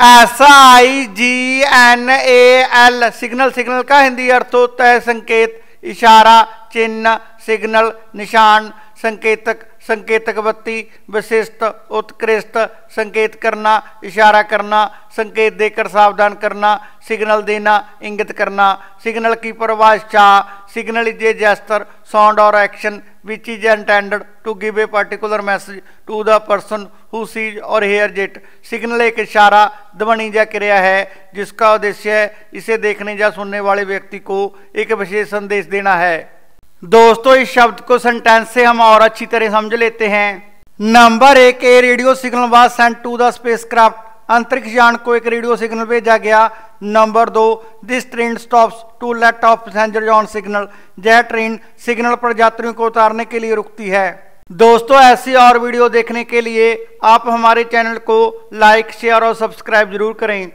S I G N A L signal signal का हिंदी अर्थ होता है संकेत, इशारा, चिन्ह सिग्नल निशान, संकेतक संकेतक बत्ती विशिष्ट, उत्कृष्ट, संकेत करना, इशारा करना, संकेत देकर सावधान करना सिग्नल देना, इंगित करना सिग्नल की परिभाषा signal is a gesture sound or action which is intended to give a particular message to the person who sees or hear jet signal एक इशारा ध्वनि या क्रिया है, जिसका उद्देश्य इसे देखने या सुनने वाले व्यक्ति को एक विशेष संदेश देना है। दोस्तों, इस शब्द को सेंटेंस से हम और अच्छी तरह समझ लेते हैं। नंबर एक a radio signal was sent to the spacecraft अंतरिक्ष यान को एक रेडियो सिग्नल भेजा गया। नंबर दो this train stops to let off passenger on signal यह ट्रेन सिग्नल पर यात्रियों को उतारने के लिए रुकती है। दोस्तों, ऐसी और वीडियो देखने के लिए आप हमारे चैनल को लाइक शेयर और सब्सक्राइब ज़रूर करें।